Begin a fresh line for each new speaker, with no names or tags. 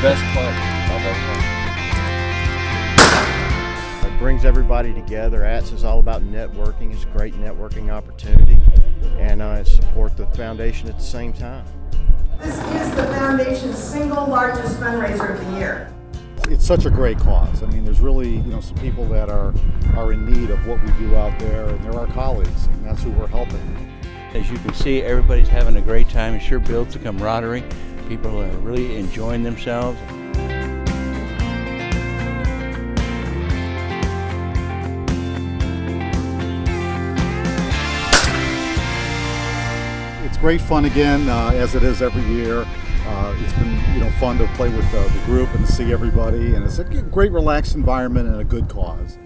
best putt I've ever played.
It brings everybody together. ATS is all about networking. It's a great networking opportunity, and uh, support the foundation at the same time.
This is the foundation's single largest fundraiser of the year.
It's such a great cause. I mean, there's really, you know, some people that are, are in need of what we do out there, and they're our colleagues, and that's who we're helping.
As you can see, everybody's having a great time. It sure builds the camaraderie. People are really enjoying themselves.
It's great fun again, uh, as it is every year. Uh, it's been, you know, fun to play with uh, the group and to see everybody, and it's a great relaxed environment and a good cause.